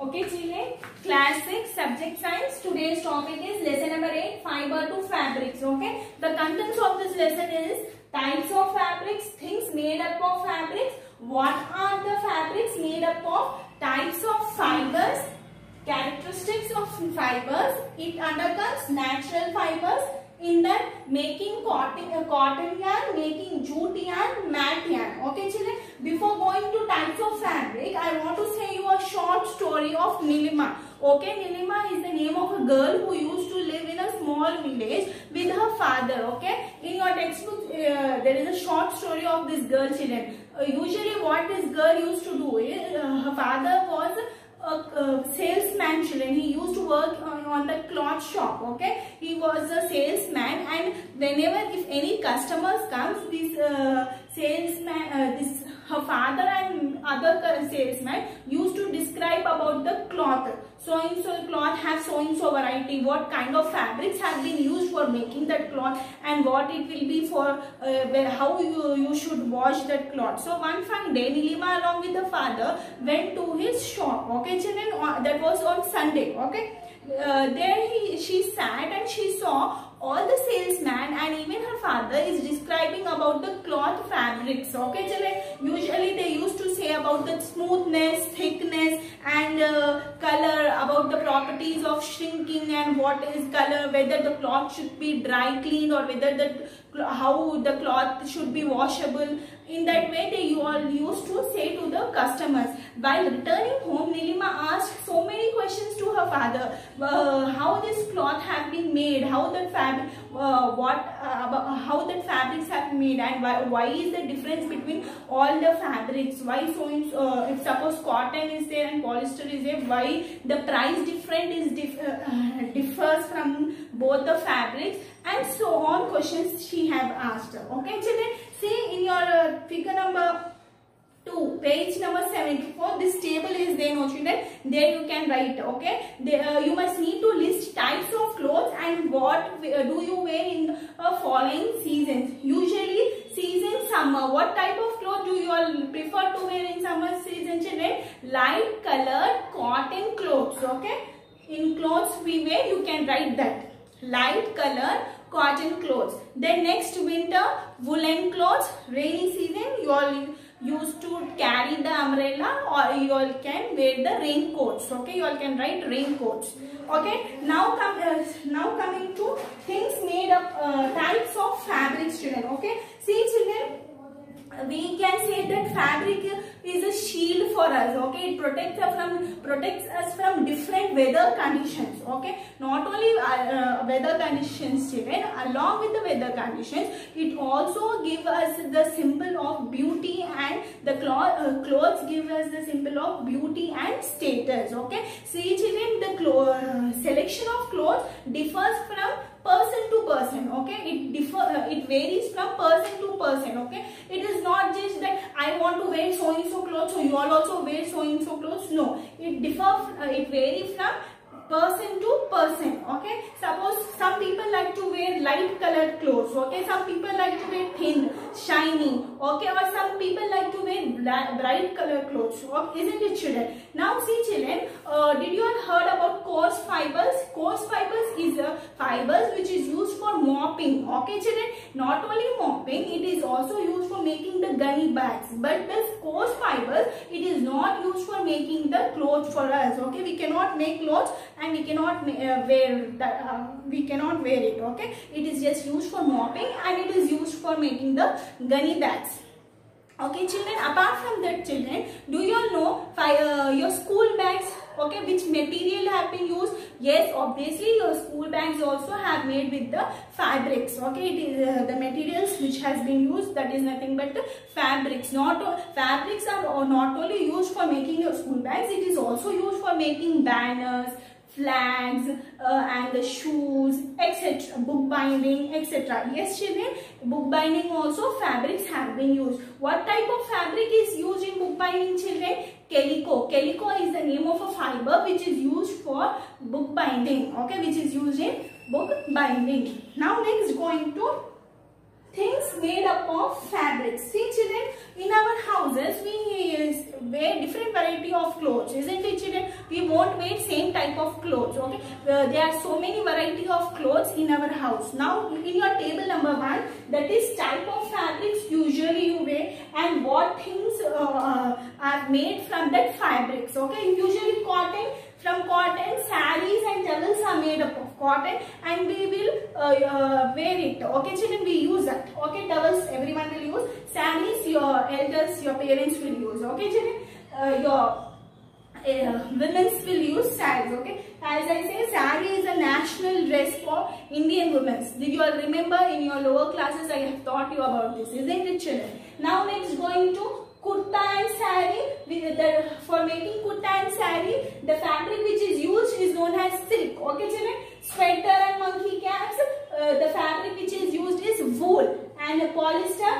Okay children, class 6 subject science. Today's topic is lesson number 8 fiber to fabrics. Okay, the contents of this lesson is types of fabrics, things made up of fabrics, what are the fabrics made up of, types of fibers, characteristics of fibers, it undergoes natural fibers, in that making cotton, uh, cotton yarn, making jute yarn, mat yarn. Okay children, before going to types of fabric, I want to say you a short story of Nilima. Okay, Nilima is the name of a girl who used to live in a small village with her father. Okay, in your textbook uh, there is a short story of this girl children. Uh, usually what this girl used to do is, uh, her father was a, a salesman children. He used to work on, the cloth shop. Okay, he was a salesman, and whenever if any customers comes, this uh, salesman, uh, this her father and other salesman used to describe about the cloth. So and so cloth have so and so variety. What kind of fabrics have been used for making that cloth, and what it will be for uh, how you you should wash that cloth. So one fine day, Nilima along with the father went to his shop. Okay, children, uh, that was on Sunday. Okay. Uh, there he, she sat and she saw all the salesman and even her father is describing about the cloth fabrics. Okay children usually they used to say about the smoothness thickness and uh, color about the properties of shrinking and what is color whether the cloth should be dry clean or whether the how the cloth should be washable in that way they you all used to say to the customers while returning home nilima asked so many questions to her father uh, how this cloth have been made how the fabric uh, what uh, how the fabrics have been made and why, why is the difference between all the fabrics? Why so in, uh, if suppose cotton is there and polyester is there why the price different is dif uh, differs from both the fabrics? And so on questions she have asked okay children see in your uh, figure number 2 page number 74 this table is there no children. There you can write okay? There, uh, you must need to list types of clothes and what uh, do you wear in uh, following seasons. Usually season summer. What type of clothes do you all prefer to wear in summer season children? Light colored cotton clothes okay? In clothes we wear you can write that. Light colored cotton clothes. Then next winter woolen clothes. Rainy season you all used to carry the umbrella or you all can wear the raincoats. Okay you all can write raincoats. Okay now come uh, now coming to things made up uh, types of fabrics children. Okay see children we can say that fabric is a shield for us okay? It protects us from protects us from different weather conditions okay? Not only uh, uh, weather conditions children along with the weather conditions it also give us the symbol of beauty and the cloth, uh, clothes give us the symbol of beauty and status okay? See children the uh, selection of clothes differs from person to person okay? It differ uh, it varies from person to person okay? It is not just that i want to wear so and so clothes so you all also wear so and so clothes. No. It differs uh, it varies from person to person okay? Suppose some people like to wear light colored clothes okay? Some people like to wear thin shiny okay? Or some people like to wear bright color clothes okay? isn't it children? Now see children uh, did you all heard about coarse fibers? Coarse fibers is a fibers which is used for mopping okay children? Not only mopping it is also used for making the gunny bags. But this coarse fibers it is not used for making the clothes for us okay? We cannot make clothes and we cannot uh, wear that uh, we cannot wear it okay? It is just used for mopping and it is used for making the gunny bags okay? Children apart from that children do you all know uh, your school bags okay which material have been used? Yes obviously your school bags also have made with the fabrics okay? It is uh, the materials which has been used that is nothing but fabrics. Not fabrics are not only used for making your school bags it is also used for making banners flags uh, and the shoes etc book binding etc yes children book binding also fabrics have been used. What type of fabric is used in book binding children calico. Calico is the name of a fiber which is used for book binding okay which is used in book binding now next going to things made up of fabrics. See children, in our houses we wear different variety of clothes, isn't it children? We won't wear same type of clothes okay uh, there are so many variety of clothes in our house now in your table number one that is type of fabrics usually you wear and what things uh, uh, are made from that fabrics okay usually cotton from cotton sarees and towels are made up of cotton and we will uh, uh, wear it. Okay children we use that okay towels everyone will use. Sarees your elders your parents will use. Okay children? Uh, your uh, women's will use sarees okay? As i say saree is a national dress for indian women. You all remember in your lower classes i have taught you about this isn't it children? Now next going to kurta and sari for making kurta and sari the fabric which is used is known as silk okay children sweater and monkey caps uh, the fabric which is used is wool and polyester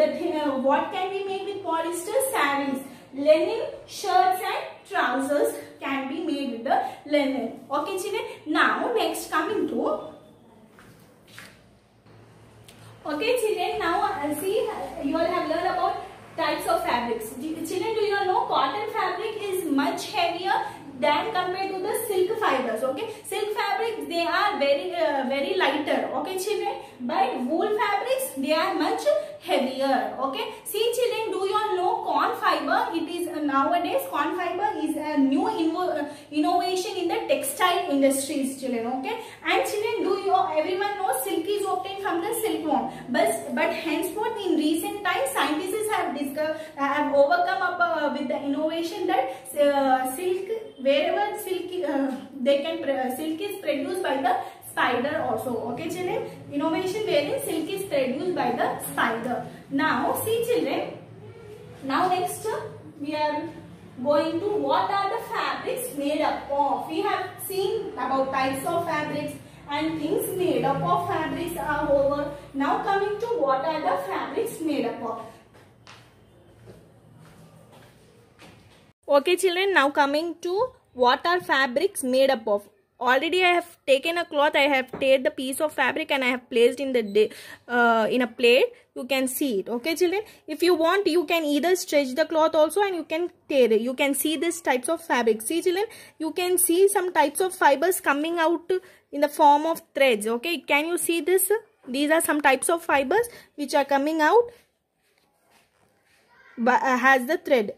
the uh, what can be made with polyester sarees linen shirts and trousers can be made with the linen okay children now next coming to okay children now uh, see uh, you all have learned about types of fabrics. Children, do you all know cotton fabric is much heavier than compared to the silk fibers. Okay, silk fabrics they are very uh, very lighter. Okay, children, but wool fabrics they are much heavier. Okay, see children, do you all know corn fiber? It is uh, nowadays corn fiber is a new uh, innovation in the textile industries. Children, okay, and children, do you everyone knows silk is obtained from the silkworm, but but henceforth in recent times scientists have discovered have overcome up uh, with the innovation that uh, silk wherever silk uh, they can silk is produced by the spider also okay children? Innovation wherein silk is produced by the spider now see children. Now next we are going to what are the fabrics made up of? We have seen about types of fabrics and things made up of fabrics are over. Now coming to what are the fabrics made up of? Okay children, now coming to what are fabrics made up of. Already I have taken a cloth, I have teared the piece of fabric and I have placed in the uh, in a plate. You can see it. Okay children, if you want you can either stretch the cloth also and you can tear it. You can see these types of fabric. See children, you can see some types of fibers coming out in the form of threads. Okay, can you see this? These are some types of fibers which are coming out but, uh, has the thread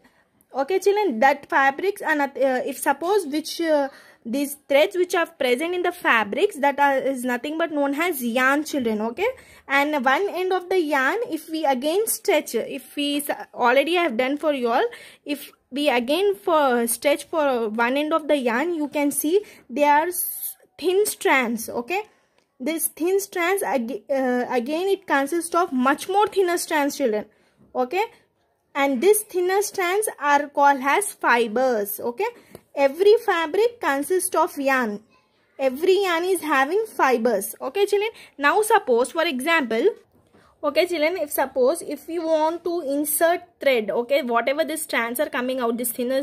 okay children that fabrics and uh, if suppose which uh, these threads which are present in the fabrics that are, is nothing but known as yarn children okay? And one end of the yarn if we again stretch if we already have done for you all if we again for stretch for one end of the yarn you can see they are thin strands okay? This thin strands uh, again it consists of much more thinner strands children okay? And these thinner strands are called as fibers okay every fabric consists of yarn. Every yarn is having fibers. Okay children? Now suppose for example okay children if suppose if you want to insert thread okay whatever the strands are coming out this thinner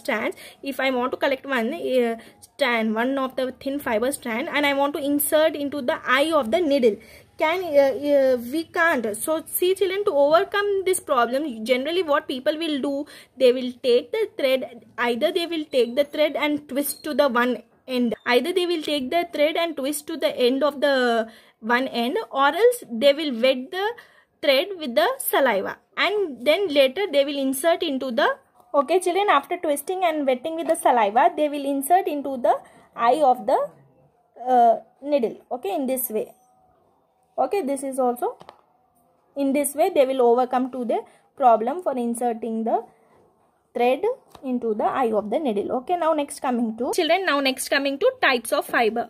strands if i want to collect one uh, strand one of the thin fiber strand and i want to insert into the eye of the needle can uh, uh, we can't. So see children to overcome this problem generally what people will do they will take the thread either they will take the thread and twist to the one end. Either they will take the thread and twist to the end of the one end or else they will wet the thread with the saliva. And then later they will insert into the okay children after twisting and wetting with the saliva they will insert into the eye of the uh, needle okay in this way okay this is also in this way they will overcome to the problem for inserting the thread into the eye of the needle. Okay now next coming to children now next coming to types of fiber.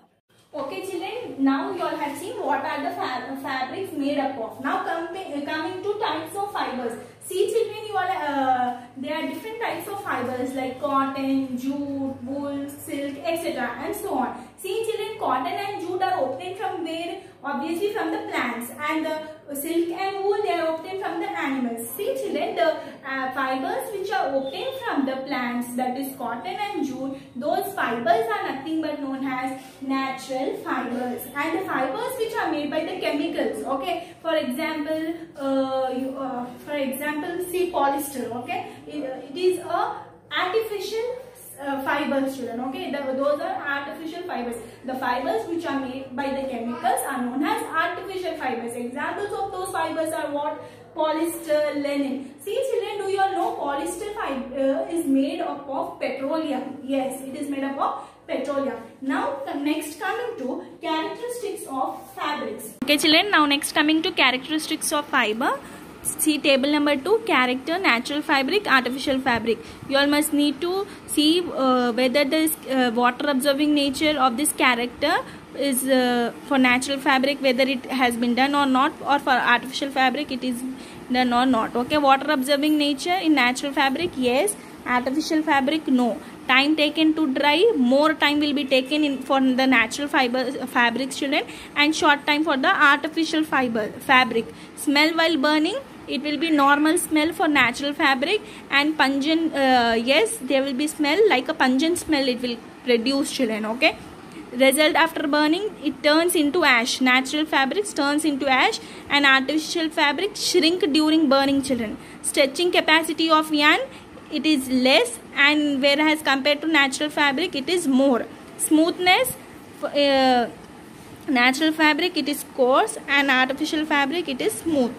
Okay children now you all have seen what are the fab fabrics made up of. Now coming coming to types of fibers. See children you all uh, there are different types of fibers like cotton jute wool silk etc and so on see children cotton and jute are obtained from where? Obviously from the plants. And the silk and wool they are obtained from the animals. See children the uh, fibers which are obtained from the plants that is cotton and jute those fibers are nothing but known as natural fibers. And the fibers which are made by the chemicals okay? For example uh, you, uh, for example see polyester okay? It, it is a artificial uh, fibers children okay? The, those are artificial fibers. The fibers which are made by the chemicals are known as artificial fibers. Examples of those fibers are what? Polyester linen see children do you all know polyester fiber uh, is made up of petroleum? Yes it is made up of petroleum. Now the next coming to characteristics of fabrics. Okay children, now next coming to characteristics of fiber. See table number 2 character natural fabric artificial fabric. You all must need to see uh, whether this uh, water absorbing nature of this character is uh, for natural fabric whether it has been done or not or for artificial fabric it is done or not. Okay water absorbing nature in natural fabric yes. Artificial fabric no time taken to dry more time will be taken in for the natural fiber fabrics children and short time for the artificial fiber fabric. Smell while burning it will be normal smell for natural fabric and pungent uh, yes there will be smell like a pungent smell it will produce children okay? Result after burning it turns into ash. Natural fabrics turns into ash and artificial fabric shrink during burning children. Stretching capacity of yarn it is less and whereas compared to natural fabric it is more. Smoothness uh, natural fabric it is coarse and artificial fabric it is smooth.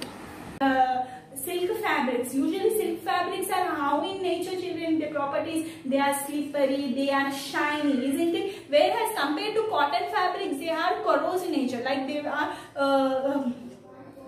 Uh, silk fabrics. Usually silk fabrics are how in nature children the properties they are slippery they are shiny isn't it? Whereas compared to cotton fabrics they are corrosive in nature. Like they are uh, um,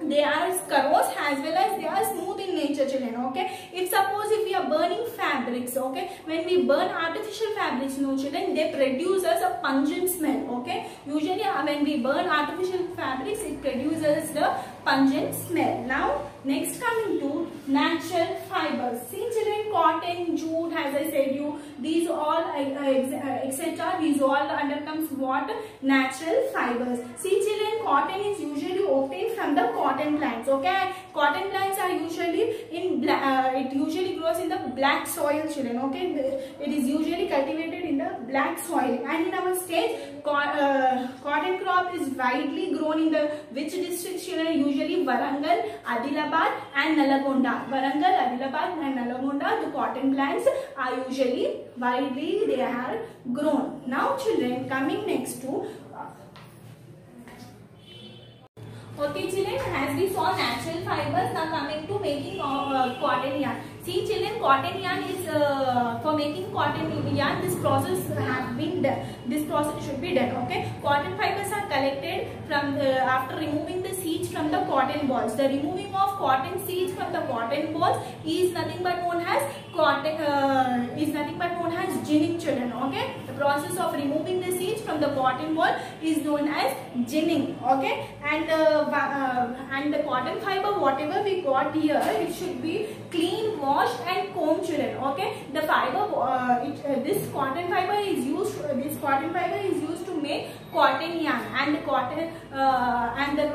they are corrosive as well as they are smooth in nature children okay? If suppose if we are burning fabrics okay? When we burn artificial fabrics no children they produce us a pungent smell okay? Usually uh, when we burn artificial fabrics it produces the pungent smell. Now next coming to natural fibers. See children cotton jute as i said you these all uh, uh, etc these all undercomes what? Natural fibers. See children cotton from the cotton plants okay? Cotton plants are usually in uh, it usually grows in the black soil children okay? It is usually cultivated in the black soil. And in our state co uh, cotton crop is widely grown in the which districts children? Usually Warangal adilabad and nalagonda. Warangal adilabad and nalagonda the cotton plants are usually widely they are grown. Now children coming next to Okay children, as we saw natural fibers, now coming to making uh, cotton yarn. See children, cotton yarn is, uh, for making cotton yarn, this process has been done. This process should be done, okay. Cotton fibers are collected from, the, after removing the seeds from the cotton balls. The removing of cotton seeds from the cotton balls is nothing but known as cotton, uh, is nothing but known as ginning children, okay. The process of removing the seeds from the cotton ball is known as ginning, okay. And, uh, uh, and the cotton fiber, whatever we got here, it should be clean, washed and combed children, okay. The fiber, uh, it, uh, this cotton fiber is used, uh, this cotton fiber is used to make cotton yarn and the cotton, and the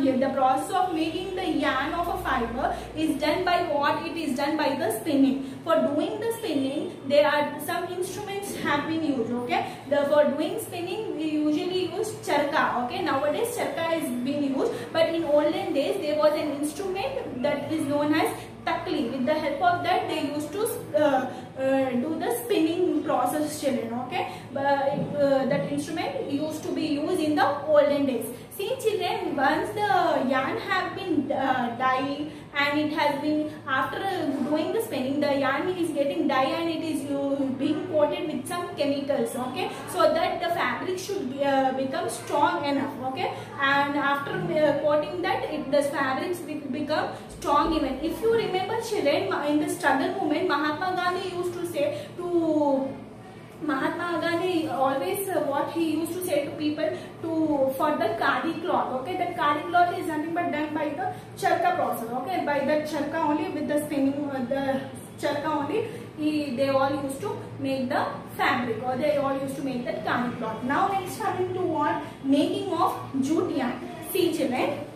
the process of making the yarn of a fiber is done by what it is done by the spinning for doing the spinning there are some instruments have been used okay? The for doing spinning we usually use charka okay? Nowadays charka is being used but in olden days there was an instrument that is known as takli. With the help of that they used to uh, uh, do the spinning process children okay? But uh, that instrument used to be used in the olden days. See children once the yarn have been uh, dyed and it has been after doing the spinning the yarn is getting dyed and it is being coated with some chemicals okay? So that the fabric should be, uh, become strong enough okay? And after uh, coating that it the fabrics be, become strong even. If you remember children in the struggle movement mahatma gandhi used to say to Mahatma Gandhi always uh, what he used to say to people to for the khadi cloth okay? That khadi cloth is nothing but done by the charka process okay? By the charka only with the spinning uh, the charka only he, they all used to make the fabric or they all used to make that khadi cloth. Now next coming to what? Making of jute yarn. See children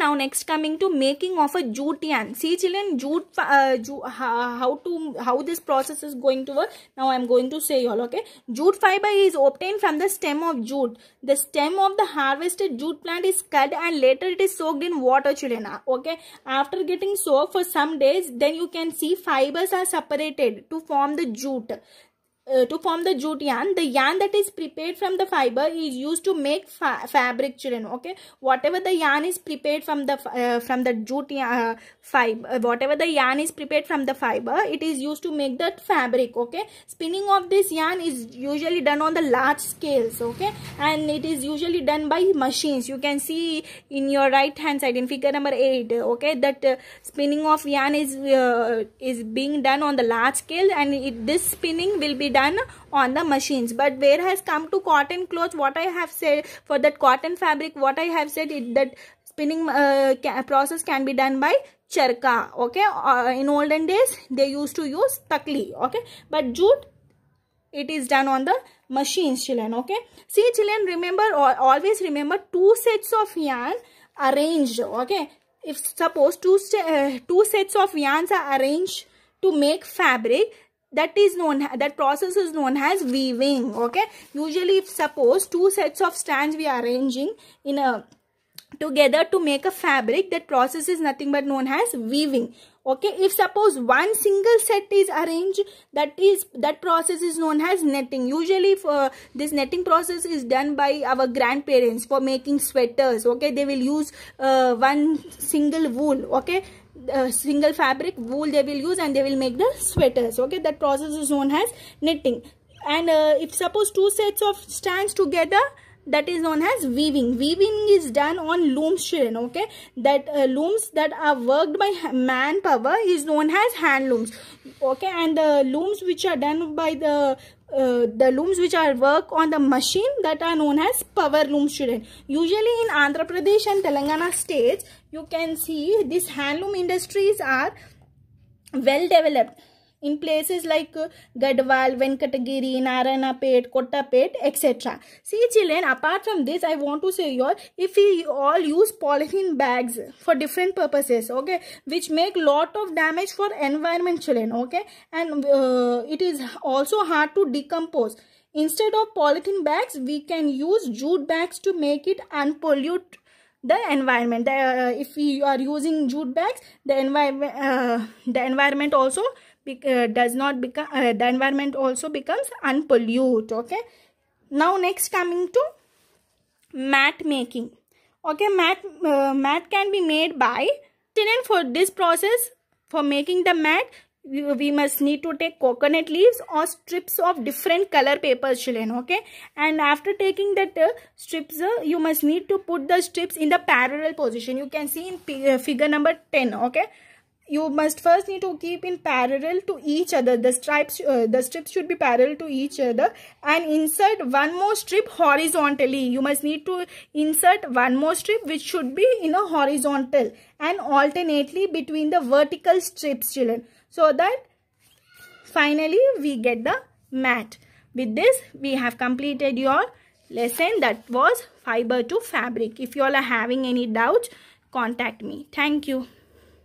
now next coming to making of a jute yarn see children jute, uh, jute how, to how this process is going to work? Now i'm going to say all okay? Jute fiber is obtained from the stem of jute. The stem of the harvested jute plant is cut and later it is soaked in water children okay? After getting soaked for some days then you can see fibers are separated to form the jute uh, to form the jute yarn. The yarn that is prepared from the fiber is used to make fa fabric children okay? Whatever the yarn is prepared from the uh, from the jute uh, fiber uh, whatever the yarn is prepared from the fiber it is used to make that fabric okay? Spinning of this yarn is usually done on the large scales okay? And it is usually done by machines. You can see in your right hand side in figure number 8 okay? That uh, spinning of yarn is is being done on the large scale and it, this spinning will be done on the machines. But where has come to cotton clothes? What i have said for that cotton fabric what i have said it that spinning uh, ca process can be done by charka okay? Uh, in olden days they used to use takli okay? But jute it is done on the machines children okay? See children remember always remember two sets of yarn arranged okay? If suppose two, uh, two sets of yarns are arranged to make fabric that is known that process is known as weaving okay? Usually if suppose two sets of strands we are arranging in a together to make a fabric that process is nothing but known as weaving okay? If suppose one single set is arranged that is that process is known as netting. Usually for this netting process is done by our grandparents for making sweaters okay? They will use uh, one single wool okay uh, single fabric wool they will use and they will make the sweaters. Okay that process is known as knitting. And uh, if suppose two sets of strands together that is known as weaving. Weaving is done on looms children okay? That uh, looms that are worked by manpower is known as hand looms. Okay and the looms which are done by the uh, the looms which are work on the machine that are known as power loom children usually in andhra pradesh and telangana states you can see these handloom industries are well developed in places like uh, Gadwal, Venkatagiri, Narayanpet, Kottapet, etc. See children, apart from this, I want to say here, if we all use polythene bags for different purposes, okay, which make lot of damage for environment children, okay, and uh, it is also hard to decompose. Instead of polythene bags, we can use jute bags to make it unpollute the environment. Uh, if we are using jute bags, the environment, uh, the environment also does not become uh, the environment also becomes unpolluted okay? Now next coming to mat making. Okay mat uh, mat can be made by then for this process for making the mat we, we must need to take coconut leaves or strips of different color papers children okay? And after taking that uh, strips uh, you must need to put the strips in the parallel position. You can see in uh, figure number 10 okay you must first need to keep in parallel to each other. The stripes uh, the strips should be parallel to each other and insert one more strip horizontally. You must need to insert one more strip which should be in a horizontal and alternately between the vertical strips children so that finally we get the mat. With this we have completed your lesson that was fiber to fabric. If you all are having any doubts contact me. Thank you